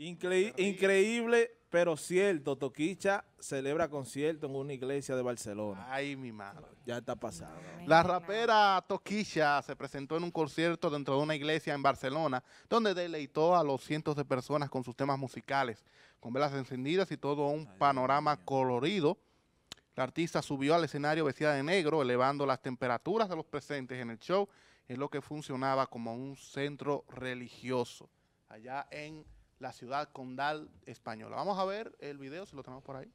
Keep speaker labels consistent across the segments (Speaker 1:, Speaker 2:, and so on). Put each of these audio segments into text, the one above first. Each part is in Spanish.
Speaker 1: Incre- increíble, pero cierto. Toquicha celebra concierto en una iglesia de Barcelona.
Speaker 2: Ay, mi madre.
Speaker 1: Ya está pasado.
Speaker 2: La rapera Toquisha se presentó en un concierto dentro de una iglesia en Barcelona, donde deleitó a los cientos de personas con sus temas musicales, con velas encendidas y todo un panorama colorido. La artista subió al escenario vestida de negro, elevando las temperaturas de los presentes en el show, en lo que funcionaba como un centro religioso, allá en la ciudad condal española. Vamos a ver el video, si lo tenemos por ahí.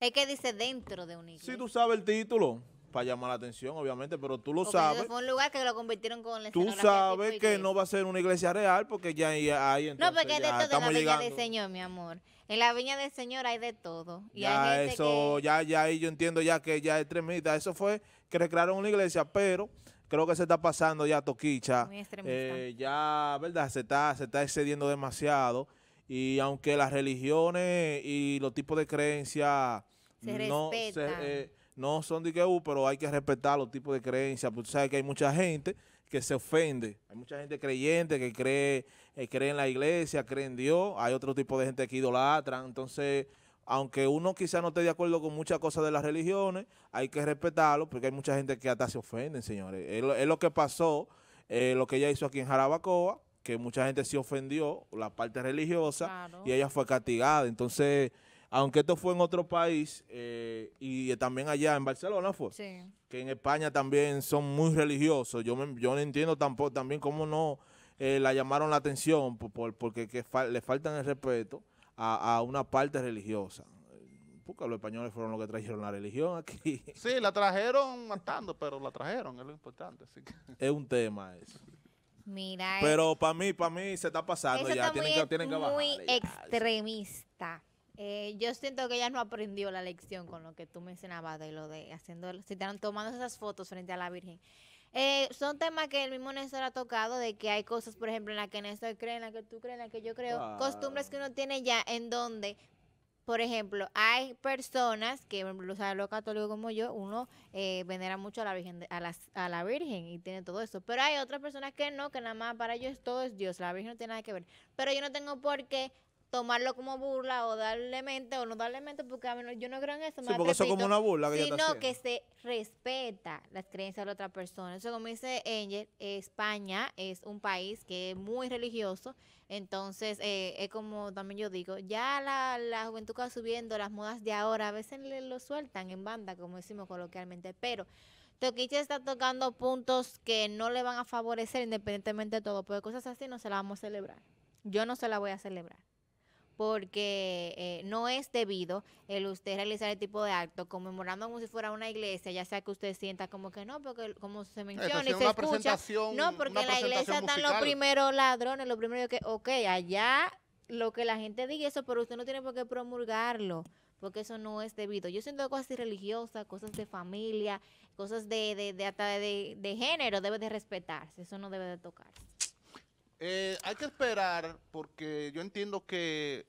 Speaker 3: Es que dice dentro de una iglesia.
Speaker 1: Si tú sabes el título, para llamar la atención, obviamente, pero tú lo
Speaker 3: Porque
Speaker 1: sabes.
Speaker 3: Fue un lugar que lo convirtieron con la
Speaker 1: Tú sabes que no va a ser una iglesia real porque ya ahí, ahí
Speaker 3: No,
Speaker 1: entonces
Speaker 3: porque hay de todo en la viña del Señor, mi amor. En la viña del Señor hay de todo. Y
Speaker 1: ya
Speaker 3: hay gente
Speaker 1: eso,
Speaker 3: que...
Speaker 1: ya, ya ahí yo entiendo ya que ya es extremista. Eso fue que recrearon una iglesia, pero creo que se está pasando ya Toquicha.
Speaker 3: Muy extremista.
Speaker 1: Eh, ya, ¿verdad? Se está, se está excediendo demasiado. Y aunque las religiones y los tipos de creencias
Speaker 3: Se
Speaker 1: no,
Speaker 3: respetan.
Speaker 1: eh, no son de que, uh, pero hay que respetar los tipos de creencias. Porque tú sabes que hay mucha gente que se ofende. Hay mucha gente creyente que cree, eh, cree en la iglesia, cree en Dios. Hay otro tipo de gente que idolatran. Entonces, aunque uno quizá no esté de acuerdo con muchas cosas de las religiones, hay que respetarlo porque hay mucha gente que hasta se ofenden, señores. Es lo, es lo que pasó, eh, lo que ella hizo aquí en Jarabacoa, que mucha gente se ofendió, la parte religiosa,
Speaker 3: Claro.
Speaker 1: y ella fue castigada. Entonces, aunque esto fue en otro país, eh, y también allá en Barcelona fue,
Speaker 3: Sí.
Speaker 1: que en España también son muy religiosos. Yo, me- yo no entiendo tampoco también cómo no eh, la llamaron la atención, por, por- porque que le faltan el respeto a, a una parte religiosa. Porque los españoles fueron los que trajeron la religión aquí.
Speaker 2: Sí, la trajeron matando, pero la trajeron, es lo importante. Así que.
Speaker 1: es un tema eso.
Speaker 3: Mira,
Speaker 1: Pero para mí, para mí se está pasando
Speaker 3: eso
Speaker 1: ya.
Speaker 3: está
Speaker 1: Tienen
Speaker 3: muy,
Speaker 1: que, tienen que
Speaker 3: muy extremista. Eh, yo siento que ella no aprendió la lección con lo que tú mencionabas de lo de haciendo, si están tomando esas fotos frente a la Virgen. Eh, son temas que el mismo Néstor ha tocado, de que hay cosas, por ejemplo, en las que Néstor cree, en las que tú crees, en las que yo creo, costumbres que uno tiene ya en donde, por ejemplo, hay personas que, ejemplo, ¿sabes? los católicos como yo, uno eh, venera mucho a la Virgen, de- a, las- a la Virgen y tiene todo eso. Pero hay otras personas que no, que nada más para ellos todo es Dios, la Virgen no tiene nada que ver. Pero yo no tengo por qué tomarlo como burla o darle mente o no darle mente porque a mí no- yo no creo en eso.
Speaker 1: Sí, porque eso es como una burla que
Speaker 3: sino que se respeta las creencias de la otra persona. Eso como dice Angel, España es un país que es muy religioso, entonces eh, es como también yo digo, ya la, la juventud que va subiendo, las modas de ahora, a veces le, lo sueltan en banda, como decimos coloquialmente, pero Toquicha está tocando puntos que no le van a favorecer independientemente de todo, porque cosas así no se las vamos a celebrar. Yo no se la voy a celebrar porque eh, no es debido el usted realizar el tipo de acto conmemorando como si fuera una iglesia, ya sea que usted sienta como que no, porque como se menciona y se escucha, no, porque en la iglesia están los primeros ladrones, los primeros que, ok, allá lo que la gente diga eso, pero usted no tiene por qué promulgarlo, porque eso no es debido. Yo siento cosas religiosas, cosas de familia, cosas de, de, de hasta de, de género, debe de respetarse, eso no debe de tocarse.
Speaker 2: Eh, hay que esperar porque yo entiendo que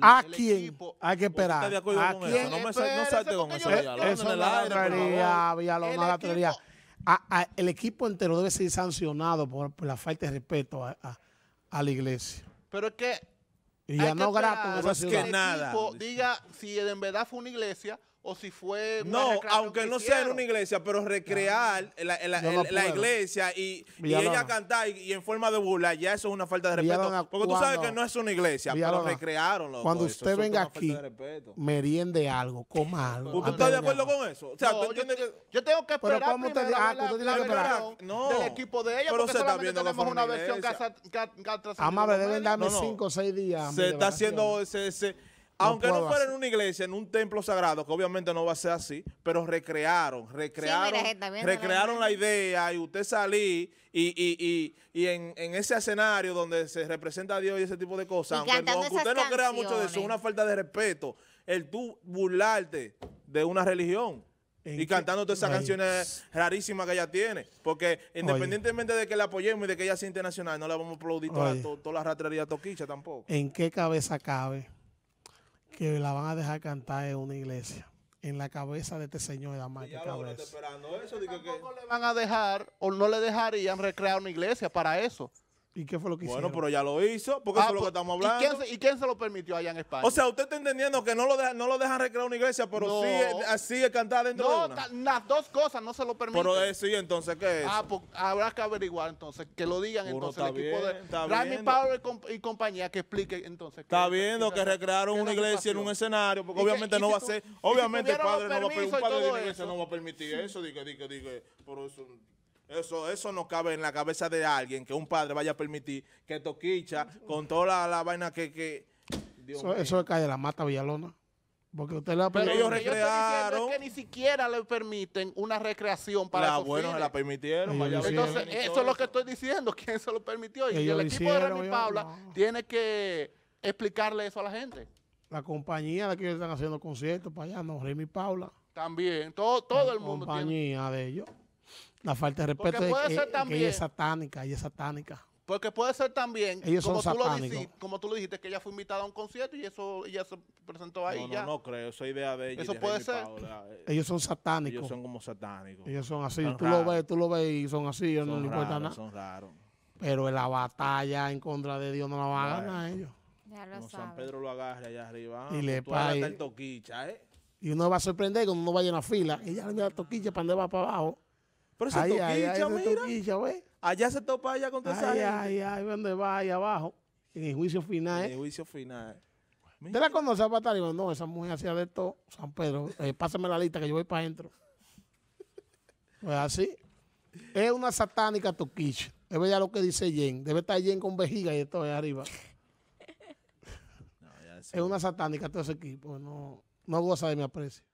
Speaker 4: ¿A
Speaker 2: el
Speaker 4: quién
Speaker 2: equipo-
Speaker 4: hay que
Speaker 1: ¿Usted está de
Speaker 4: esperar?
Speaker 1: acuerdo
Speaker 4: ¿A
Speaker 1: con
Speaker 4: quién?
Speaker 1: eso? No, me no salte con eso. el
Speaker 4: no es. Villalona, no es
Speaker 2: equipo-
Speaker 4: A- a- el equipo entero debe ser sancionado por, por la falta de respeto a, a- a la iglesia.
Speaker 2: Pero es que
Speaker 4: Y
Speaker 2: hay
Speaker 4: ya
Speaker 2: que
Speaker 4: no grato esa
Speaker 1: Pues que nada.
Speaker 2: equipo diga si en verdad fue una iglesia o si fue una
Speaker 1: No, aunque
Speaker 2: que
Speaker 1: no sea en una iglesia, pero recrear la, la- iglesia y, y ella cantar y, y en forma de burla, ya eso es una falta de respeto.
Speaker 4: Villalona,
Speaker 1: Porque tú sabes que no es una iglesia,
Speaker 4: Villalona,
Speaker 1: pero recrearon. loco,
Speaker 4: cuando usted
Speaker 1: eso
Speaker 4: venga aquí. Meriende algo, coma algo.
Speaker 1: ¿Usted está de acuerdo con eso? O sea,
Speaker 2: No,
Speaker 1: tú
Speaker 2: yo,
Speaker 1: entiendes que...
Speaker 2: yo tengo que
Speaker 4: Pero
Speaker 2: esperar
Speaker 4: ¿cómo ah,
Speaker 2: a ver
Speaker 4: que usted
Speaker 2: la,
Speaker 4: que
Speaker 2: del equipo de ella
Speaker 1: Pero
Speaker 2: porque
Speaker 1: se está
Speaker 2: solamente
Speaker 1: viendo que
Speaker 2: tenemos una versión que,
Speaker 4: Amable,
Speaker 2: los
Speaker 4: deben darme cinco o seis días.
Speaker 1: se está haciendo,
Speaker 4: vacaciones.
Speaker 1: se- se- aunque no fuera en una iglesia, en un templo sagrado, que obviamente no va a ser así, pero recrearon, recrearon,
Speaker 3: mira, la
Speaker 1: recrearon la idea y usted salí y, y, y, y en, en ese escenario donde se representa a Dios y ese tipo de cosas,
Speaker 3: Y
Speaker 1: aunque, aunque usted
Speaker 3: esas
Speaker 1: no crea mucho de eso, es
Speaker 3: canciones.
Speaker 1: una falta de respeto, el tú burlarte de una religión.
Speaker 4: ¿En
Speaker 1: y
Speaker 4: qué?
Speaker 1: cantando todas esas
Speaker 4: Ay.
Speaker 1: canciones rarísimas que ella tiene. Porque independientemente de que la apoyemos y de que ella sea internacional, no le vamos a aplaudir toda,
Speaker 4: Oye.
Speaker 1: to- toda la ratrería toquicha tampoco.
Speaker 4: ¿En qué cabeza cabe que la van a dejar cantar en una iglesia? En la cabeza de este señor de Damar, ¿qué
Speaker 1: Ya lo está
Speaker 4: cabeza?
Speaker 1: esperando eso. digo que-
Speaker 2: le van a dejar o no le dejarían recrear una iglesia para eso.
Speaker 4: ¿Y qué fue lo que
Speaker 1: Bueno,
Speaker 4: hicieron?
Speaker 1: pero ya lo hizo, porque eso
Speaker 2: Ah,
Speaker 1: es lo que
Speaker 2: pues,
Speaker 1: estamos
Speaker 2: ¿y
Speaker 1: hablando.
Speaker 2: quién, se, y quién se lo permitió allá en España?
Speaker 1: O sea, usted está entendiendo que no lo dejan, no lo dejan recrear una iglesia, pero
Speaker 2: No.
Speaker 1: sí, así es cantar dentro
Speaker 2: no,
Speaker 1: de una.
Speaker 2: ta- las dos cosas no se lo permiten.
Speaker 1: Pero eh, sí, entonces, ¿qué es?
Speaker 2: Ah, pues habrá que averiguar entonces, que lo digan
Speaker 1: Uno
Speaker 2: entonces el
Speaker 1: está
Speaker 2: equipo de
Speaker 1: viendo.
Speaker 2: Power y, comp- y compañía que explique entonces.
Speaker 1: Está viendo que recrearon una iglesia en un escenario, porque
Speaker 2: que-
Speaker 1: obviamente no
Speaker 2: si
Speaker 1: va a ser,
Speaker 2: si
Speaker 1: obviamente el padre no va a un padre de una iglesia
Speaker 2: eso.
Speaker 1: no va a permitir eso, diga, diga, diga, por eso, eso, eso no cabe en la cabeza de alguien que un padre vaya a permitir que Toquicha, con toda la, la vaina que, que Dios
Speaker 4: Eso,
Speaker 1: mío.
Speaker 4: eso es calle la Mata Villalona. Porque usted le ha
Speaker 2: Pero
Speaker 1: Ellos recrearon.
Speaker 2: es que ni siquiera le permiten una recreación para
Speaker 1: la bueno se la permitieron.
Speaker 4: Ellos
Speaker 1: vaya a ver
Speaker 2: Entonces, eso es lo que estoy diciendo, quién se lo permitió. Y
Speaker 4: Ellos
Speaker 2: el equipo de
Speaker 4: hicieron,
Speaker 2: Remy Paula
Speaker 4: no.
Speaker 2: tiene que explicarle eso a la gente.
Speaker 4: La compañía de que ellos están haciendo conciertos para allá, no, Remy Paula.
Speaker 2: También, todo, todo el
Speaker 4: la
Speaker 2: mundo tiene.
Speaker 4: compañía de ellos. La falta de respeto
Speaker 2: puede
Speaker 4: que,
Speaker 2: ser
Speaker 4: que
Speaker 2: también-
Speaker 4: ella es satánica, ella es satánica.
Speaker 2: Porque puede ser también,
Speaker 4: Ellos
Speaker 2: como,
Speaker 4: son
Speaker 2: tú lo
Speaker 4: satánicos.
Speaker 2: dijiste, como tú lo dijiste, que ella fue invitada a un concierto y eso ella se presentó ahí
Speaker 1: No,
Speaker 2: ya.
Speaker 1: no, no creo, esa idea de ella. y
Speaker 2: Eso
Speaker 1: de
Speaker 2: puede ser.
Speaker 1: Paula, eh,
Speaker 4: Ellos son satánicos.
Speaker 1: ellos son como satánicos.
Speaker 4: Ellos son así,
Speaker 1: Son
Speaker 4: tú lo ves, tú lo ves y son así, ellos no les importa nada.
Speaker 1: son raros.
Speaker 4: Pero en la batalla en contra de Dios no la van a ganar ellos.
Speaker 3: Ya lo
Speaker 1: Como San. Pedro lo agarre allá arriba.
Speaker 4: Y
Speaker 1: ah,
Speaker 4: le pague.
Speaker 1: hasta el toquicha, ¿eh?
Speaker 4: Y uno va a sorprender cuando uno vaya en la fila. Ella le mira toquilla para va para abajo.
Speaker 1: Pero
Speaker 4: ay, ay,
Speaker 1: mira.
Speaker 4: toquilla, ve.
Speaker 1: Allá se topa allá con toda esa
Speaker 4: Ay,
Speaker 1: gente.
Speaker 4: ay, ay, ¿dónde va ahí abajo? En el juicio final,
Speaker 1: En el
Speaker 4: ¿eh?
Speaker 1: juicio final.
Speaker 4: ¿Usted la conoce a Patar? Digo, no, esa mujer hacía de todo. San Pedro, eh, pásame la lista que yo voy para adentro. Pues así. Es una satánica toquicha. Es verdad lo que dice Jen. Debe estar Jen con vejiga y esto ahí arriba.
Speaker 1: No, ya
Speaker 4: Es una satánica todo ese equipo. No, no goza de mi aprecio.